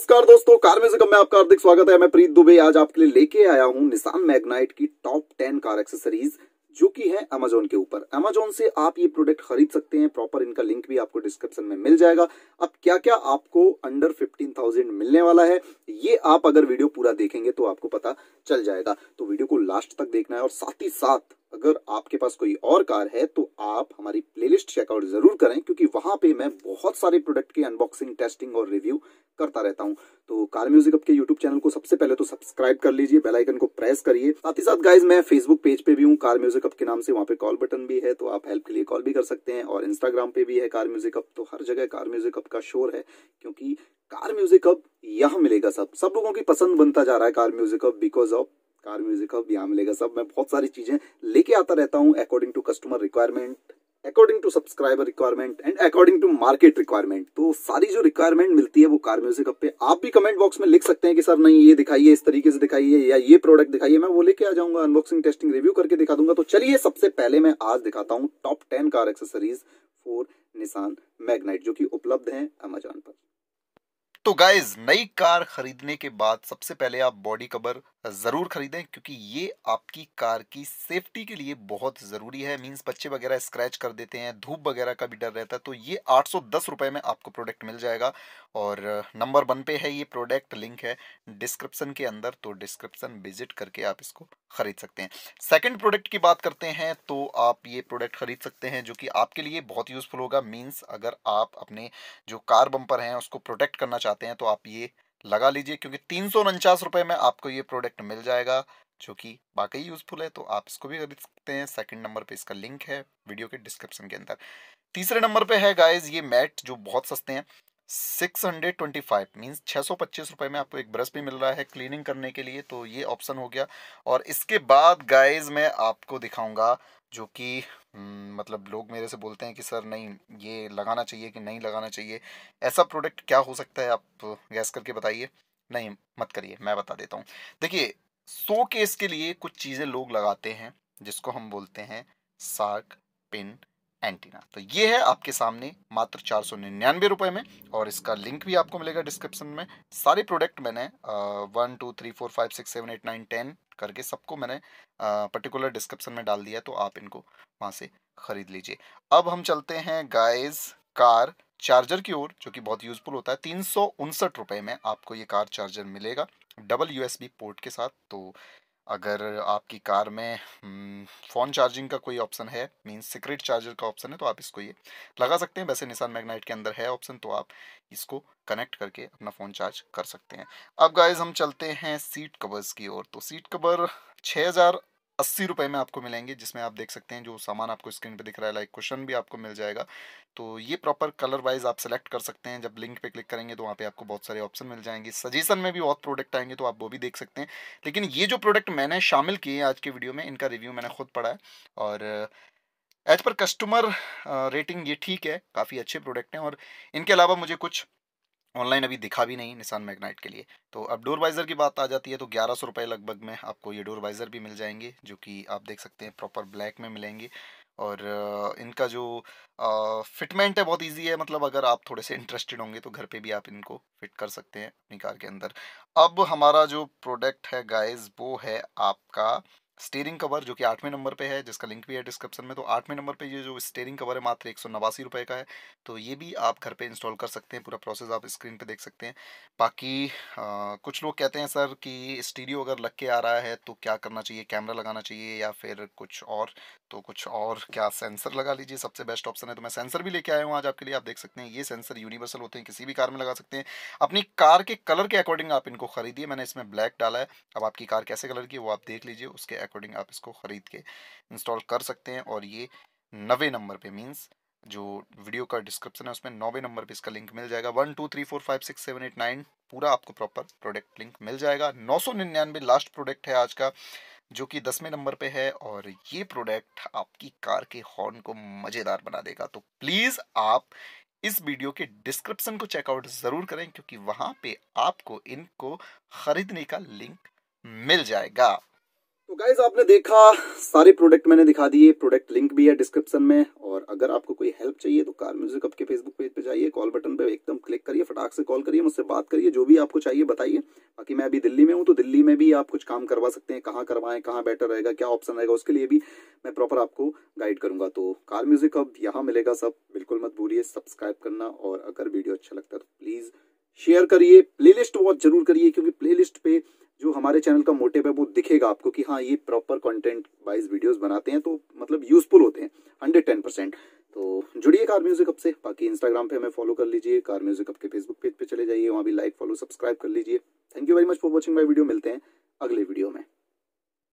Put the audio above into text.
नमस्कार दोस्तों, car music में आपका हार्दिक स्वागत है? मैं प्रीत दुबे, आज आपके लिए लेके आया हूँ निशान मैग्नाइट की टॉप टेन कार एक्सेसरीज जो कि है अमेजोन के ऊपर। अमेजोन से आप ये प्रोडक्ट खरीद सकते हैं प्रॉपर इनका लिंक भी आपको डिस्क्रिप्शन में मिल जाएगा। अब क्या क्या आपको अंडर फिफ्टीन थाउज़ेंड मिलने वाला है, ये आप अगर वीडियो पूरा देखेंगे तो आपको पता चल जाएगा। तो वीडियो को लास्ट तक देखना है और साथ ही साथ अगर आपके पास कोई और कार है तो आप हमारी प्लेलिस्ट चेकआउट ज़रूर करें, क्योंकि वहाँ पे मैं बहुत सारे प्रोडक्ट की अनबॉक्सिंग टेस्टिंग और रिव्यू करता रहता हूँ। तो कार म्यूज़िक अप के यूट्यूब चैनल को सबसे पहले तो सब्सक्राइब कर लीजिए बेल आइकन को प्रेस करिए। साथ ही साथ गाइज़ मैं फेसबुक पेज पे भी हूँ कार म्यूज़िक अप के नाम से, वहाँ पे कॉल बटन भी है तो आप हेल्प के लिए कॉल भी कर सकते हैं। और इंस्टाग्राम पे भी है कार म्यूज़िक अप तो हर जगह कार म्यूज़िक अप का शोर है, क्योंकि कार म्यूज़िक अप यहाँ मिलेगा सब। सब लोगों की पसंद बनता जा रहा है car music up because of car music अब यहाँ मिलेगा सब। मैं बहुत सारी चीज़ें लेके आता रहता हूँ according to customer requirement according to subscriber requirement and according to market requirement तो सारी जो रिक्वायरमेंट मिलती है वो कार म्यूज़िक अब पे, आप भी कमेंट बॉक्स में लिख सकते हैं कि सर, नहीं, ये दिखाइए, इस तरीके से दिखाइए, या ये प्रोडक्ट दिखाइए, मैं वो लेके आ जाऊँगा अनबॉक्सिंग टेस्टिंग रिव्यू करके दिखा दूँगा। तो चलिए सबसे पहले मैं आज दिखाता हूँ top ten car accessories for Nissan Magnite जो कि उपलब्ध है अमेजोन पर। तो गाइज़ नई कार खरीदने के बाद सबसे पहले आप बॉडी कवर ज़रूर खरीदें, क्योंकि ये आपकी कार की सेफ्टी के लिए बहुत ज़रूरी है। मींस बच्चे वगैरह स्क्रैच कर देते हैं, धूप वगैरह का भी डर रहता है तो ये आठ सौ दस रुपये में आपको प्रोडक्ट मिल जाएगा। और नंबर वन पे है ये प्रोडक्ट लिंक है डिस्क्रिप्सन के अंदर तो डिस्क्रिप्सन विज़िट करके आप इसको ख़रीद सकते हैं। सेकेंड प्रोडक्ट की बात करते हैं तो आप ये प्रोडक्ट ख़रीद सकते हैं, जो कि आपके लिए बहुत यूज़फुल होगा। मीन्स अगर आप अपने जो कार बम्पर हैं, उसको प्रोटेक्ट करना चाहते हैं तो आप ये लगा लीजिए, क्योंकि तीन सौ में आपको ये प्रोडक्ट मिल जाएगा, जो कि वाकई यूज़फुल है तो आप इसको भी खरीद सकते हैं। सेकंड नंबर पे इसका लिंक है वीडियो के डिस्क्रिप्शन के अंदर। तीसरे नंबर पे है गाइस ये मैट जो बहुत सस्ते हैं six hundred twenty five means छः सौ में आपको एक ब्रश भी मिल रहा है क्लीनिंग करने के लिए तो ये ऑप्शन हो गया। और इसके बाद गाइज़ मैं आपको दिखाऊँगा, जो कि मतलब लोग मेरे से बोलते हैं कि, सर, नहीं, ये लगाना चाहिए कि नहीं लगाना चाहिए? ऐसा प्रोडक्ट क्या हो सकता है? आप गैस करके बताइए। नहीं, मत करिए, मैं बता देता हूँ। देखिए, सो केस के लिए कुछ चीज़ें लोग लगाते हैं, जिसको हम बोलते हैं साग, पिन एंटीना। तो ये है आपके सामने मात्र चार सौ निन्यानवे रुपये में और इसका लिंक भी आपको मिलेगा डिस्क्रिप्शन में। सारे प्रोडक्ट मैंने one, two, three, four, five, six, seven, eight, nine, ten करके सबको मैंने पर्टिकुलर डिस्क्रिप्शन में डाल दिया तो आप इनको वहाँ से ख़रीद लीजिए। अब हम चलते हैं गाइज़ कार चार्जर की ओर, जो कि बहुत यूज़फुल होता है। तीन सौ उनसठ रुपये में आपको ये कार चार्जर मिलेगा डबल यूएसबी पोर्ट के साथ। तो अगर आपकी कार में फ़ोन चार्जिंग का कोई ऑप्शन है मीन्स सिक्रेट चार्जर का ऑप्शन है तो आप इसको ये लगा सकते हैं। वैसे निशान मैग्नाइट के अंदर है ऑप्शन तो आप इसको कनेक्ट करके अपना फ़ोन चार्ज कर सकते हैं। अब गाइज़ हम चलते हैं सीट कवर्स की ओर। तो सीट कवर छः हज़ार अस्सी रुपये में आपको मिलेंगे, जिसमें आप देख सकते हैं जो सामान आपको स्क्रीन पे दिख रहा है लाइक क्वेश्चन भी आपको मिल जाएगा। तो ये प्रॉपर कलर वाइज आप सेलेक्ट कर सकते हैं, जब लिंक पे क्लिक करेंगे तो वहाँ पे आपको बहुत सारे ऑप्शन मिल जाएँगे। सजेशन में भी बहुत प्रोडक्ट आएँगे तो आप वो भी देख सकते हैं। लेकिन ये जो प्रोडक्ट मैंने शामिल किए आज के वीडियो में, इनका रिव्यू मैंने खुद पढ़ा है और एज पर कस्टमर रेटिंग ये ठीक है, काफ़ी अच्छे प्रोडक्ट हैं और इनके अलावा मुझे कुछ ऑनलाइन अभी दिखा भी नहीं निशान मैगनाइट के लिए। तो अब डोर वाइज़र की बात आ जाती है तो ग्यारह सौ रुपये लगभग में आपको ये डोर वाइज़र भी मिल जाएँगे, जो कि आप देख सकते हैं प्रॉपर ब्लैक में मिलेंगे। और इनका जो फिटमेंट है बहुत इजी है मतलब अगर आप थोड़े से इंटरेस्टेड होंगे तो घर पे भी आप इनको फिट कर सकते हैं अपनी कार के अंदर। अब हमारा जो प्रोडक्ट है गाइस, वो है आपका स्टेयरिंग कवर, जो कि आठवें नंबर पे है, जिसका लिंक भी है डिस्क्रिप्शन में तो आठवें नंबर पे ये जो स्टेयरिंग कवर है, मात्र एक सौ नवासी रुपये का है। तो ये भी आप घर पे इंस्टॉल कर सकते हैं, पूरा प्रोसेस आप स्क्रीन पे देख सकते हैं। बाकी कुछ लोग कहते हैं, सर, कि स्टीरियो अगर लग के आ रहा है तो क्या करना चाहिए? कैमरा लगाना चाहिए या फिर कुछ और? तो कुछ और क्या सेंसर लगा लीजिए, सबसे बेस्ट ऑप्शन है। तो मैं सेंसर भी लेके आया हूँ आज आपके लिए, आप देख सकते हैं, ये सेंसर यूनिवर्सल होते हैं, किसी भी कार में लगा सकते हैं। अपनी कार के कलर के अकॉर्डिंग आप इनको खरीदिए, मैंने इसमें ब्लैक डाला है। अब आपकी कार कैसे कलर की वो आप देख लीजिए, उसके अकॉर्डिंग आप इसको ख़रीद के इंस्टॉल कर सकते हैं और ये नवे नंबर पे मीन्स जो वीडियो का डिस्क्रिप्शन है उसमें नौवे नंबर पे इसका लिंक मिल जाएगा। One two three four five six seven eight nine पूरा आपको प्रॉपर प्रोडक्ट लिंक मिल जाएगा। नौ सौ निन्यानवे लास्ट प्रोडक्ट है आज का, जो कि दसवें नंबर पे है और ये प्रोडक्ट आपकी कार के हॉर्न को मज़ेदार बना देगा। तो प्लीज़ आप इस वीडियो के डिस्क्रिप्शन को चेकआउट ज़रूर करें, क्योंकि वहाँ पे आपको इनको ख़रीदने का लिंक मिल जाएगा। तो गाइज़ आपने देखा, सारे प्रोडक्ट मैंने दिखा दिए प्रोडक्ट लिंक भी है डिस्क्रिप्शन में, और अगर आपको कोई हेल्प चाहिए तो कार म्यूज़िक आपके फेसबुक पेज पे जाइए कॉल बटन पे एकदम क्लिक करिए, फटाक से कॉल करिए, मुझसे बात करिए, जो भी आपको चाहिए बताइए। बाकी मैं अभी दिल्ली में हूँ तो दिल्ली में भी आप कुछ काम करवा सकते हैं, कहाँ करवाएँ, कहाँ बेटर रहेगा, क्या ऑप्शन रहेगा, उसके लिए भी मैं प्रॉपर आपको गाइड करूँगा। तो कार म्यूज़िक अब यहाँ मिलेगा सब, बिल्कुल मत भूलिए सब्सक्राइब करना, और अगर वीडियो अच्छा लगता है तो प्लीज़ शेयर करिए प्लेलिस्ट वॉच ज़रूर करिए, क्योंकि प्लेलिस्ट पे जो हमारे चैनल का मोटिव है, वो दिखेगा आपको कि हाँ ये प्रॉपर कंटेंट वाइज वीडियोस बनाते हैं तो मतलब यूजफुल होते हैं हंड्रेड टेन परसेंट तो जुड़िए कार म्यूज़िक अब से, बाकी इंस्टाग्राम पे हमें फॉलो कर लीजिए कार म्यूज़िक अब के फेसबुक पेज पे चले जाइए, वहाँ भी लाइक फॉलो सब्सक्राइब कर लीजिए। Thank you very much for watching my video मिलते हैं अगले वीडियो में।